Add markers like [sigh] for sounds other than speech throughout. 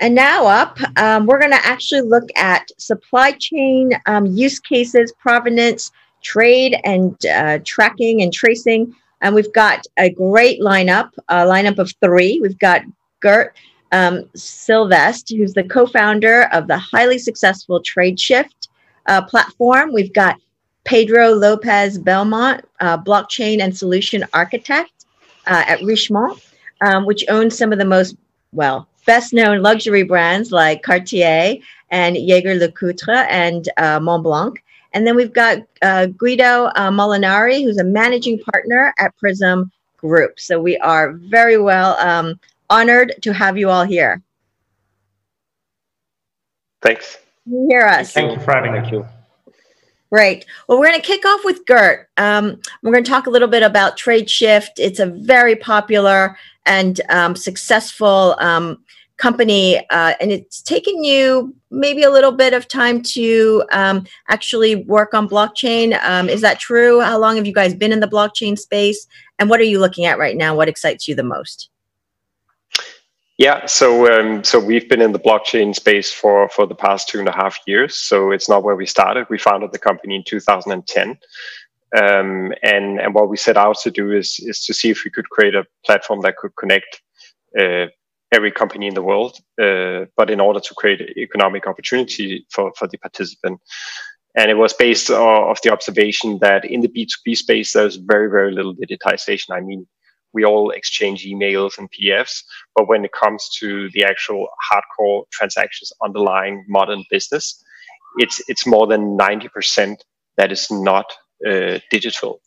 And now up, um, we're going to actually look at supply chain um, use cases, provenance, trade, and uh, tracking and tracing. And we've got a great lineup, a lineup of three. We've got Gert um, Sylvest, who's the co-founder of the highly successful TradeShift uh, platform. We've got Pedro Lopez Belmont, uh, blockchain and solution architect uh, at Richemont, um, which owns some of the most well best known luxury brands like Cartier and Jaeger LeCoultre and uh, Montblanc. And then we've got uh, Guido uh, Molinari, who's a managing partner at Prysm Group. So we are very well um, honored to have you all here. Thanks. Can you hear us? Thank you for having Thank Great. Well, we're going to kick off with Gert. Um, we're going to talk a little bit about TradeShift. It's a very popular and um, successful um, company, uh, and it's taken you maybe a little bit of time to um, actually work on blockchain. Um, is that true? How long have you guys been in the blockchain space, and what are you looking at right now? What excites you the most? Yeah, so um, so we've been in the blockchain space for for the past two and a half years. So it's not where we started. We founded the company in 2010. Um, and and what we set out to do is is to see if we could create a platform that could connect uh, every company in the world, uh, but in order to create economic opportunity for, for the participant. And it was based of the observation that in the B2B space, there's very, very little digitization. I mean, we all exchange emails and PDFs, but when it comes to the actual hardcore transactions underlying modern business, it's it's more than 90% that is not uh, digital.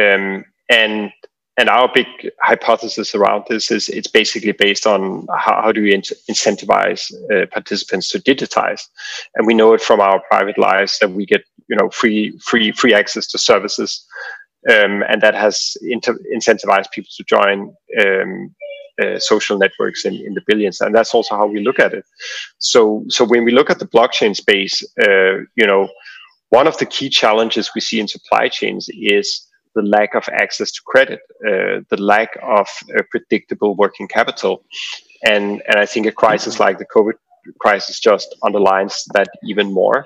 Um, and and our big hypothesis around this is it's basically based on how, how do we incentivize uh, participants to digitize and we know it from our private lives that we get you know free free free access to services um, and that has inter- incentivized people to join um, uh, social networks in, in the billions and that's also how we look at it so so when we look at the blockchain space uh, you know one of the key challenges we see in supply chains is the lack of access to credit, uh, the lack of uh, predictable working capital. And, and I think a crisis like the COVID crisis just underlines that even more.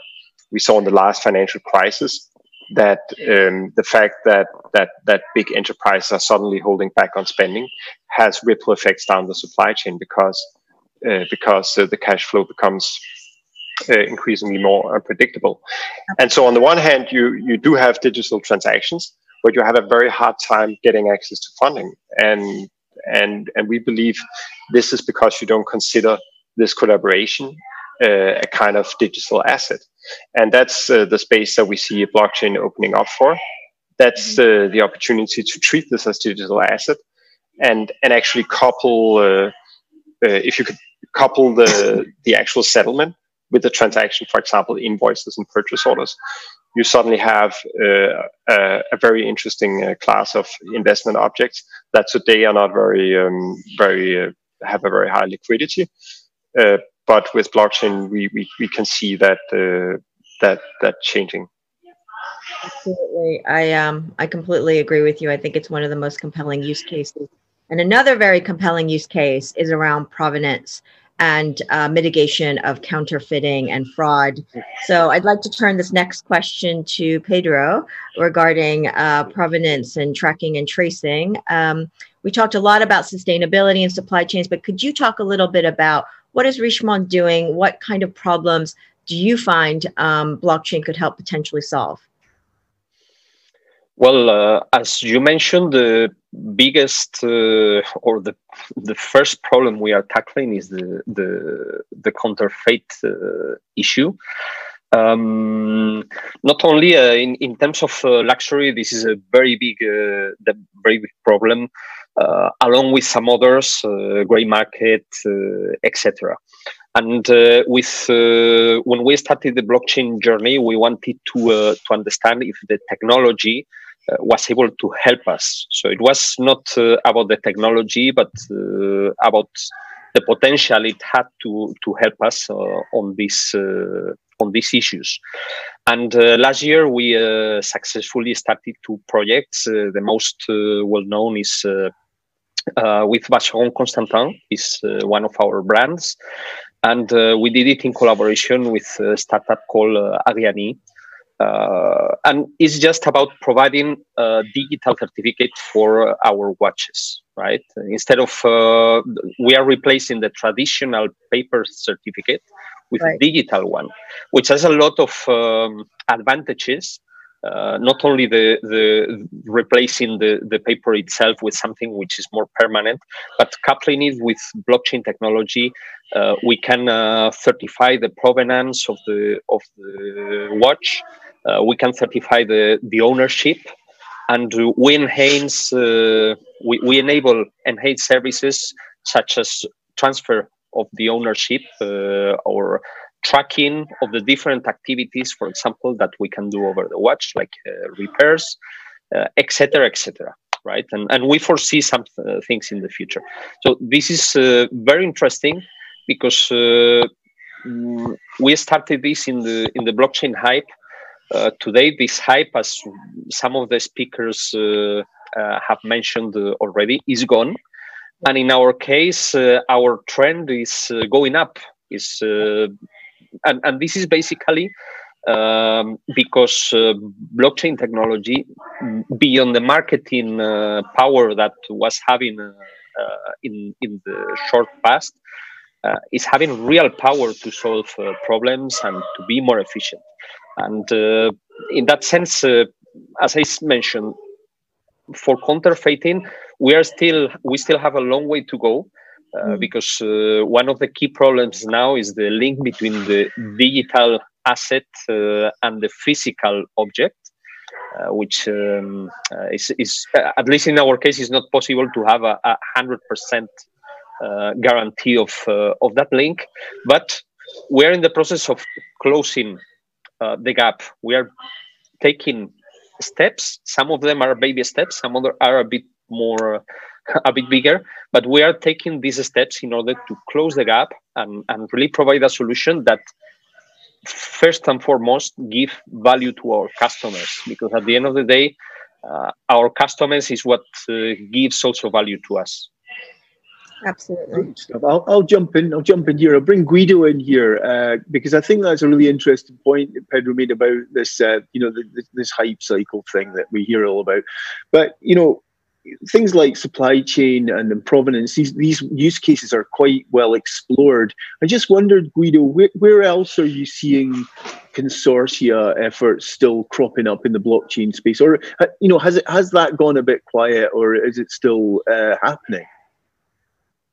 We saw in the last financial crisis that um, the fact that, that, that big enterprises are suddenly holding back on spending has ripple effects down the supply chain because, uh, because uh, the cash flow becomes uh, increasingly more unpredictable. And so, on the one hand, you you do have digital transactions, but you have a very hard time getting access to funding. And and and we believe this is because you don't consider this collaboration a kind of digital asset, and that's uh, the space that we see a blockchain opening up for. That's uh, the opportunity to treat this as a digital asset, and and actually couple uh, uh, if you could couple the the actual settlement with the transaction, for example, invoices and purchase orders, you suddenly have uh, a, a, very interesting uh, class of investment objects that today are not very, um, very uh, have a very high liquidity. But with blockchain, we, we, we can see that uh, that that changing. Absolutely, I um I completely agree with you. I think it's one of the most compelling use cases. And another very compelling use case is around provenance and uh, mitigation of counterfeiting and fraud. So I'd like to turn this next question to Pedro regarding uh, provenance and tracking and tracing. Um, we talked a lot about sustainability and supply chains, but could you talk a little bit about what is Richemont doing? What kind of problems do you find um, blockchain could help potentially solve? Well, uh, as you mentioned, the biggest uh, or the the first problem we are tackling is the the, the counterfeit uh, issue. Um, not only uh, in in terms of uh, luxury, this is a very big uh, the very big problem, along with some others, gray market, etc. And uh, with uh, when we started the blockchain journey, we wanted to uh, to understand if the technology uh, was able to help us. So it was not uh, about the technology, but uh, about the potential it had to to help us on this on these issues. And uh, last year, we uh, successfully started two projects. Uh, the most well known is uh, with Vacheron Constantin, is uh, one of our brands. And uh, we did it in collaboration with a startup called uh, Arianee. Uh, and it's just about providing a digital certificate for our watches, right? Instead of, uh, we are replacing the traditional paper certificate with right. a digital one, which has a lot of um, advantages uh, not only the, the replacing the, the paper itself with something which is more permanent, but coupling it with blockchain technology, uh, we can uh, certify the provenance of the of the watch. Uh, we can certify the the ownership, and we enhance uh, we, we enable enhanced services such as transfer of the ownership uh, or tracking of the different activities, for example, that we can do over the watch, like uh, repairs, etc., uh, etc. Et right, and and we foresee some uh, things in the future. So this is uh, very interesting because uh, mm, we started this in the in the blockchain hype. Uh, today, this hype, as some of the speakers have mentioned already, is gone. And in our case, our trend is going up. Is and, and this is basically um, because uh, blockchain technology, beyond the marketing uh, power that was having uh, uh in in the short past, uh, is having real power to solve uh, problems and to be more efficient. And in that sense, as I mentioned, for counterfeiting, we are still we still have a long way to go mm. because uh, one of the key problems now is the link between the digital asset uh, and the physical object, uh, which um, uh, is, is at least in our case, is not possible to have a hundred percent guarantee of of that link. But we are in the process of closing the gap. We are taking steps. Some of them are baby steps. Some other are a bit more a bit bigger, but we are taking these steps in order to close the gap and, and really provide a solution that first and foremost give value to our customers because at the end of the day uh, our customers is what uh, gives also value to us. Absolutely. I'll, I'll jump in i'll jump in here. I'll bring guido in here uh, because i think that's a really interesting point that pedro made about this uh, you know the, this hype cycle thing that we hear all about. But you know things like supply chain and provenance, these, these use cases are quite well explored. I just wondered, Guido, where, where else are you seeing consortia efforts still cropping up in the blockchain space, or you know, has it has that gone a bit quiet, or is it still uh, happening?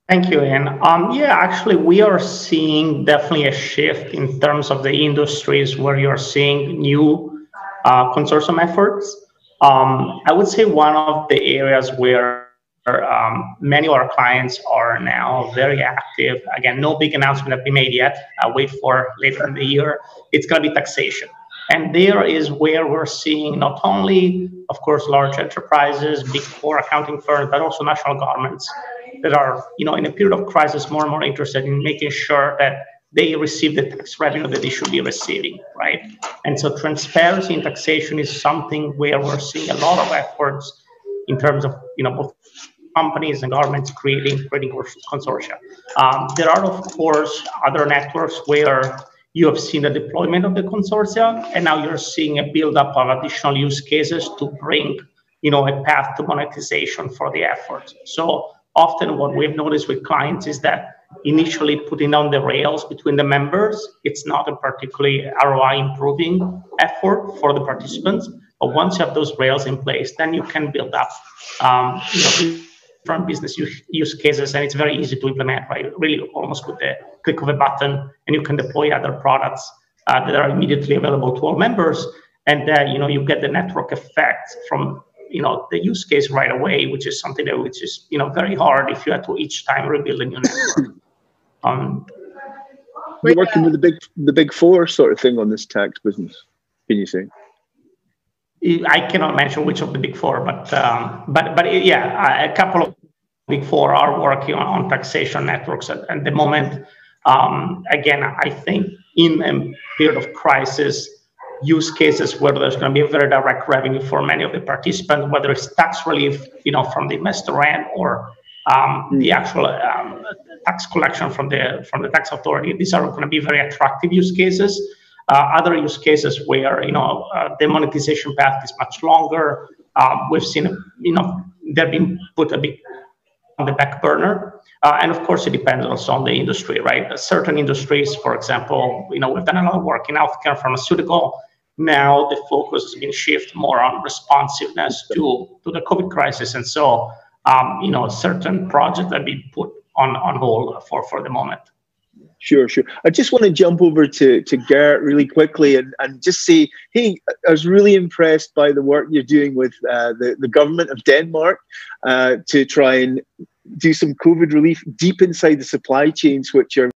Thank you, Ian. Um, yeah, actually, we are seeing definitely a shift in terms of the industries where you're seeing new uh, consortium efforts. Um, I would say one of the areas where um, many of our clients are now very active. Again, no big announcement have been made yet. I'll wait for later in the year. It's going to be taxation. And there is where we're seeing not only, of course, large enterprises, big four accounting firms, but also national governments that are, you know, in a period of crisis, more and more interested in making sure that they receive the tax revenue that they should be receiving, right? And so transparency in taxation is something where we're seeing a lot of efforts in terms of, you know, both companies and governments creating creating consortia. Um, there are, of course, other networks where you have seen the deployment of the consortia, and now you're seeing a buildup of additional use cases to bring, you know, a path to monetization for the effort. So often what we've noticed with clients is that initially putting down the rails between the members. It's not a particularly ROI improving effort for the participants. But once you have those rails in place, then you can build up um, you know, different business use, cases, and it's very easy to implement, right? Really, almost with the click of a button, and you can deploy other products uh, that are immediately available to all members. And uh, you know, you get the network effect from you know the use case right away, which is something that which is you know very hard if you have to each time rebuild a new network. [coughs] Um, You're working with the big the big four sort of thing on this tax business. Can you say? I cannot mention which of the big four, but um, but but yeah, a couple of big four are working on, on taxation networks at, at the moment. Um, again, I think in a period of crisis, use cases where there's going to be a very direct revenue for many of the participants, whether it's tax relief, you know, from the investor end or um, the actual um, tax collection from the from the tax authority. These are going to be very attractive use cases. Uh, other use cases where you know uh, the monetization path is much longer. Uh, we've seen you know they've been put a bit on the back burner. Uh, and of course, it depends also on the industry, right? Certain industries, for example, you know, we've done a lot of work in healthcare, pharmaceutical. Now the focus has been shifted more on responsiveness to, to the COVID crisis. And so, um, you know, certain projects have been put on, on hold for, for the moment. Sure, sure. I just want to jump over to, to Gert really quickly and, and just say, hey, I was really impressed by the work you're doing with uh, the, the government of Denmark uh, to try and do some COVID relief deep inside the supply chains, which are